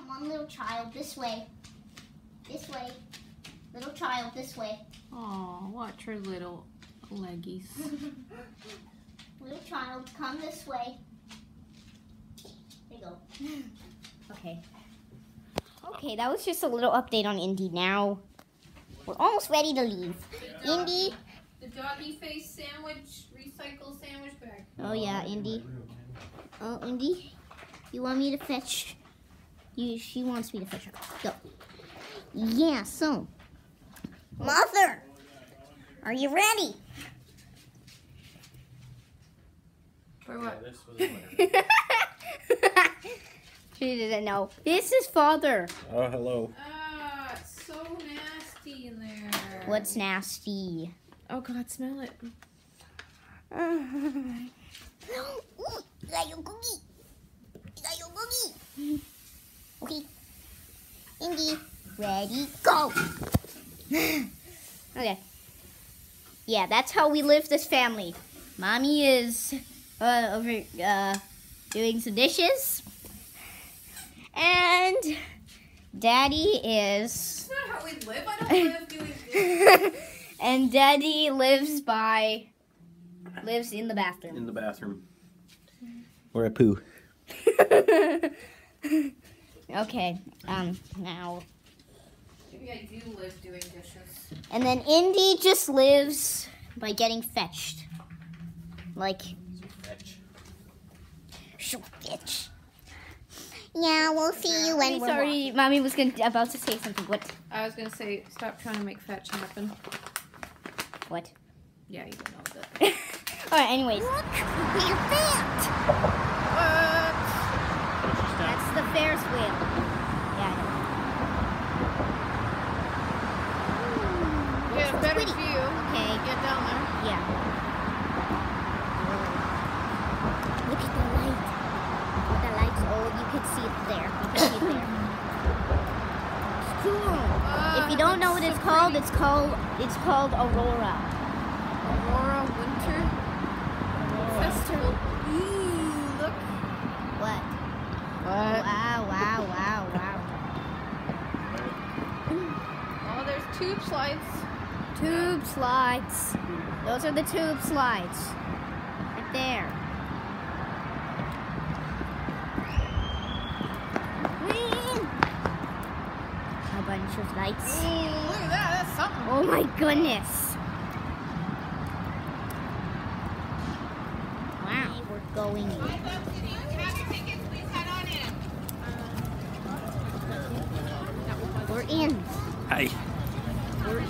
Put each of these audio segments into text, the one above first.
Come on, little child, this way. This way. Little child, this way. Oh, watch her little leggies. little child, come this way. There you go. Okay. Okay, that was just a little update on Indy. Now, we're almost ready to leave. Indy. The doggy face sandwich, recycle sandwich bag. Oh, yeah, Indy. Oh, Indy. You want me to fetch? You, she wants me to fetch her. Go. Yeah, so. Mother! Are you ready? For what? she didn't know. This is father. Oh, hello. Ah, it's so nasty in there. What's nasty? Oh God, smell it. Ooh, got your cookie. got your cookie. Okay. Indy, ready, go. okay. Yeah, that's how we live this family. Mommy is uh, over uh, doing some dishes. And Daddy is... That's not how we live. I don't live doing this. and Daddy lives by... Lives in the bathroom. In the bathroom. Where I poo. okay, um, now... Maybe I do live doing dishes. And then Indy just lives by getting fetched. Like, so bitch. Yeah, we'll see you when Mommy's we're already- Mommy was gonna, about to say something. What? I was gonna say, stop trying to make fetch happen. What? Yeah, you don't know that. Alright, anyways. Look, we're fat. What? That's the Ferris wheel. Yeah, I know. Get a so better pretty. view. Okay, Get down there. yeah. Look at the light. With the lights, oh, you can see it there. You can see it there. It's cool. Ah, if you don't know what it's so called, pretty. it's called it's called Aurora. Aurora Winter Festival. Ooh, look. What? What? Wow, wow, wow, wow. Oh, there's tube slides. Tube slides. Those are the tube slides. Right there. Whee! A bunch of lights. Ooh, look at that. That's something. Oh my goodness. Wow, we're going in. We're in. Hi.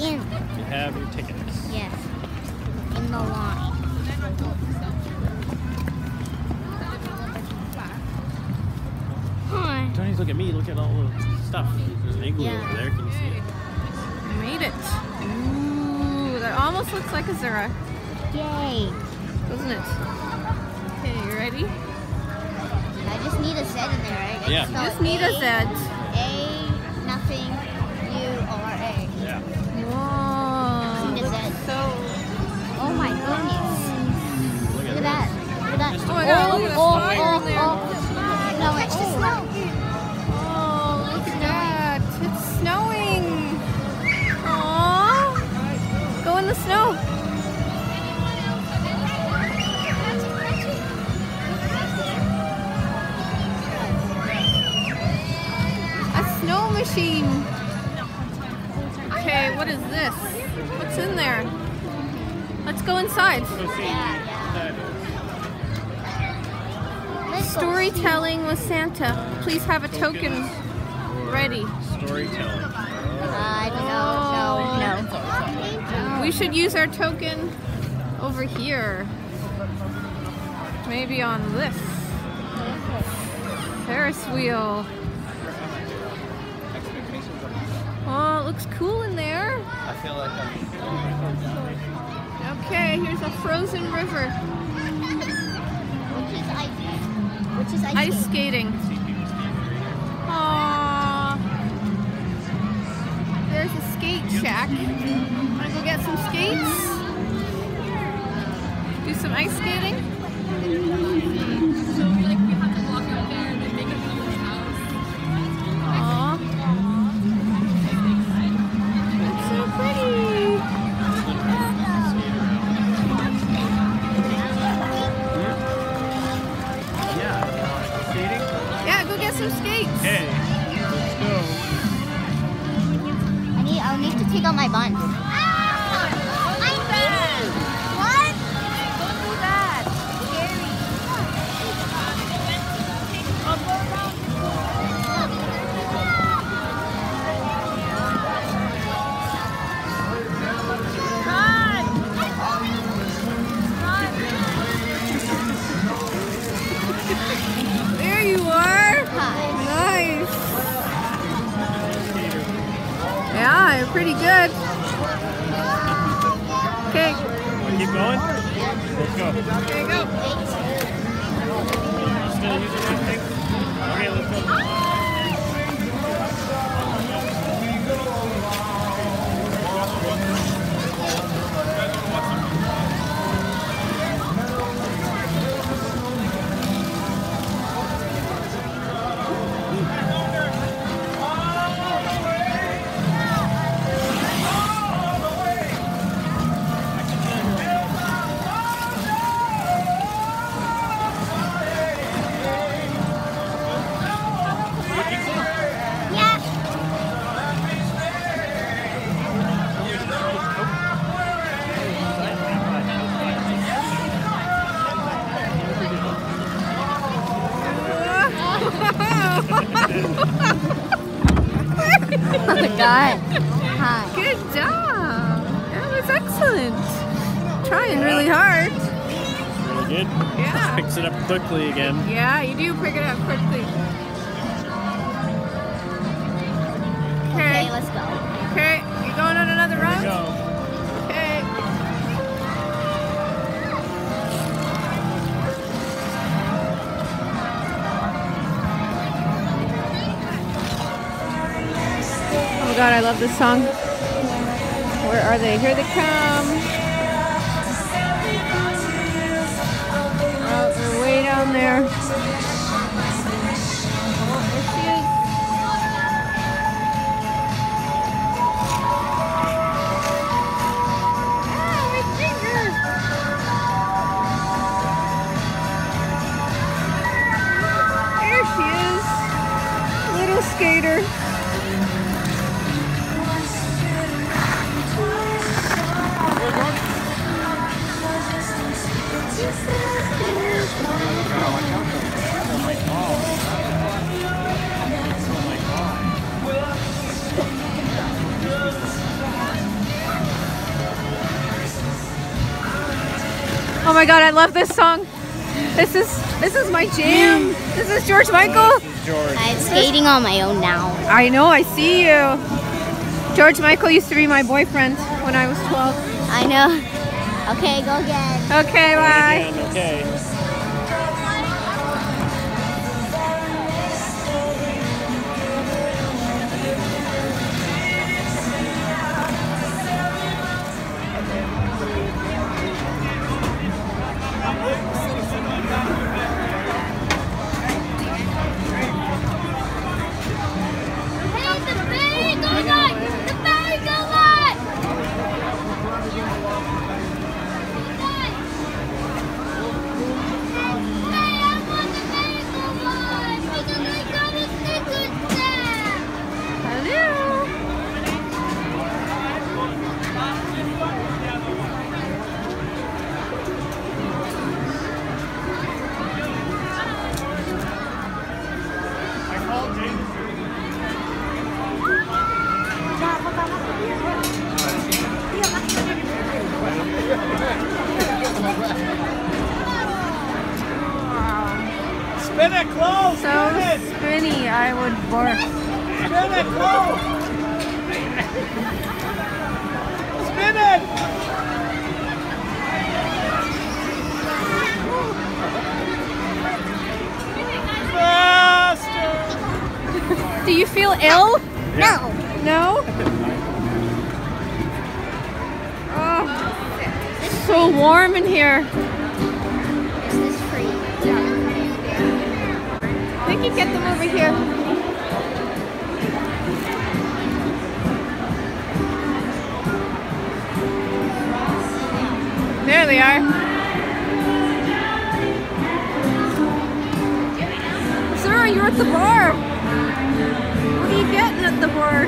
In. You have your tickets. Yes. In the line. Hi. Don't just look at me. Look at all the stuff. There's an igloo Yeah. over there. Can you see it? We made it. Ooh, that almost looks like a Zara, Yay. doesn't it? Okay, you ready? I just need a Z in there, right? I Yeah. spell Just need a A, Z. A, nothing, Oh my oh, God, look at the oh, fire oh, in there. oh. No, it's just oh. snow. Oh, look at that. It's snowing. Aww. Go in the snow. A snow machine. Okay, what is this? What's in there? Let's go inside. Storytelling with Santa. Please have a token ready. Storytelling. I don't. No, no. We should use our token over here. Maybe on this. Ferris wheel. Oh, it looks cool in there. I feel like I'm. Okay, here's a frozen river. Which is ice? Ice? Skating. Aww. There's a skate shack. Wanna go get some skates? Do some ice skating? My god. Hi. Good job. That was excellent. Trying really hard. Really good. Yeah. Picks it up quickly again. Yeah, you do pick it up quickly. God, I love this song. Where are they? Here they come. Oh, they're way down there. Oh my god. My god. My god, I love this song. This is this is my jam. This is George Michael. This is George. I'm skating on my own now. I know, I see you. George Michael used to be my boyfriend when I was 12. I know. Okay, go again. Okay, bye. Again, okay. I would bark. Spin it close! Spin it! Faster! Do you feel ill? No! No? Oh, so warm in here. I think get them over here. There they are. Sarah, you're at the bar. What are you getting at the bar?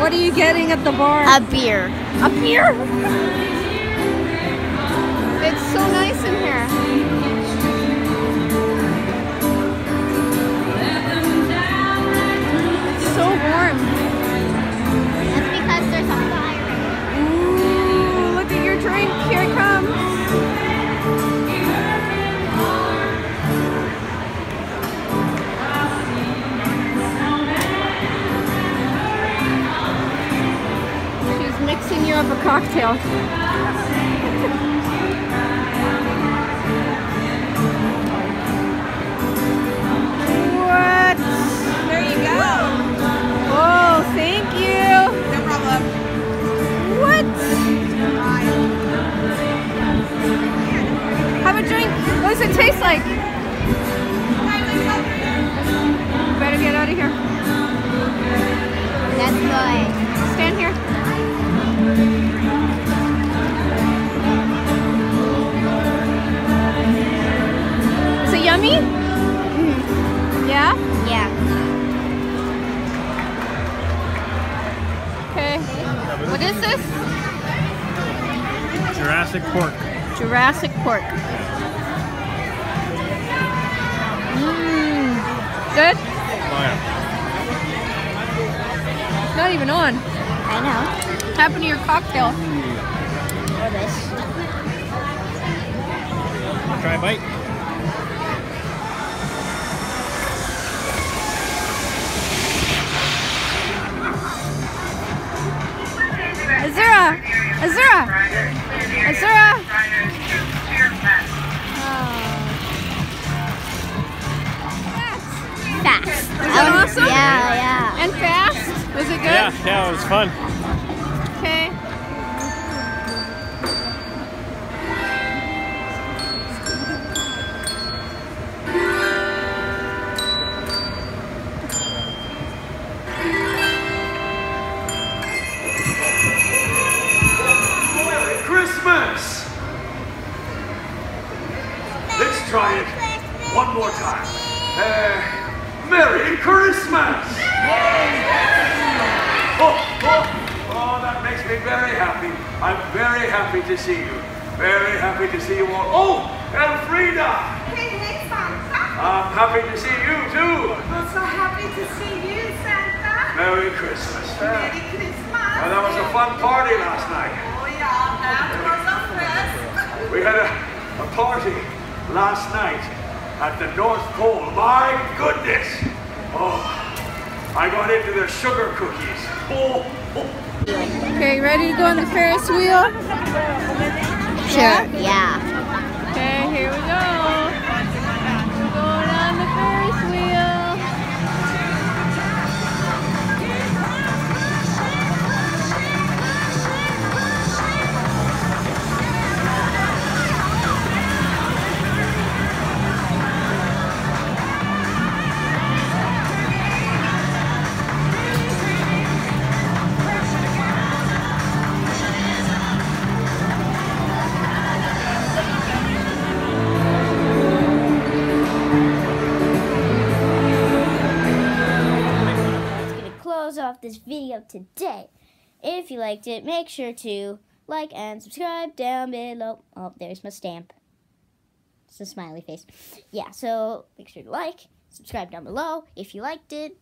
What are you getting at the bar? A beer. A beer? It's so nice in here. So warm. That's because there's a fire. Ooh, look at your drink. Here it comes. She's mixing you up a cocktail. Like? Better get out of here. That's good. Stand here. Is it yummy? Mm-hmm. Yeah? Yeah. Okay. What is this? Jurassic Pork. Jurassic pork. Mmm. Good? Oh, yeah. Not even on. I know. What happened to your cocktail? Or this. Try a bite. Azura! Azura! Azura! That awesome? Yeah, yeah. And fast? Was it good? Yeah, yeah, it was fun. Christmas! Oh, oh, oh, that makes me very happy. I'm very happy to see you. Very happy to see you all. Oh, Elfrida! Hey, hey, Santa. I'm happy to see you too. I'm so happy to see you, Santa. Merry Christmas. Merry Christmas. well, that was a fun party last night. Oh, yeah, that was a fest. We had a, a party last night at the North Pole. My goodness! Oh, I got into the sugar cookies. Oh, oh. Okay, ready to go on the Ferris wheel? Sure. Yeah. Okay, here we go. This video today. If you liked it, make sure to like and subscribe down below. Oh, there's my stamp. It's a smiley face. Yeah, so make sure to like, subscribe down below if you liked it.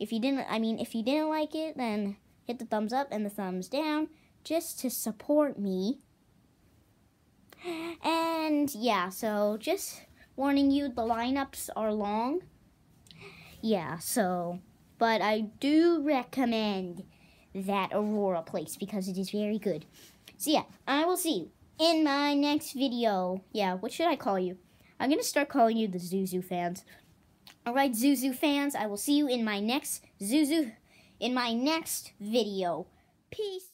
If you didn't, I mean, if you didn't like it, then hit the thumbs up and the thumbs down just to support me. And yeah, so just warning you, the lineups are long. Yeah, so but I do recommend that Aurora place because it is very good. So yeah, I will see you in my next video. Yeah, what should I call you? I'm gonna start calling you the Zuzu fans. Alright, Zuzu fans, I will see you in my next Zuzu in my next video. Peace.